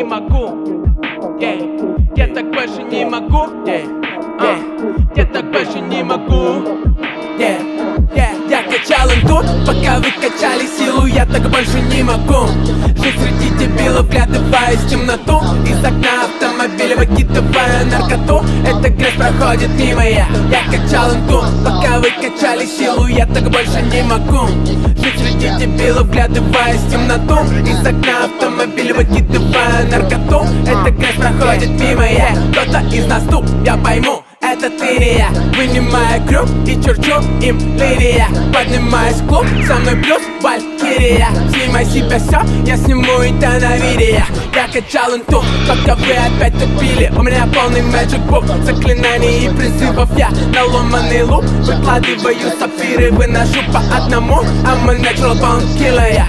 не могу yeah. Я так больше не могу yeah. Yeah. Я так больше не могу. Я качал инту, пока вы качали силу Я так больше не могу Жить среди дебилов, вглядываясь в темноту Из окна автомобиля выкидывая наркоту Эта грязь проходит мимо я Я качал инту, пока вы качали силу Я так больше не могу Среди дебилов, вглядываясь в темноту. Из окна автомобиля выкидывая наркоту. Эта грязь проходит мимо я Кто-то из нас тут, я пойму это ты не я Вынимая крюк и черчу им лирия. Поднимаясь в клуб, со мной плюс Валькирия. Снимай себя все, я сниму это на видео Я качал инту, пока вы опять тупили. У меня полный magic book Заклинаний и призывов. Я на ломаный лук Выкладываю сапфиры, выношу по одному. I'm a natural born killer, я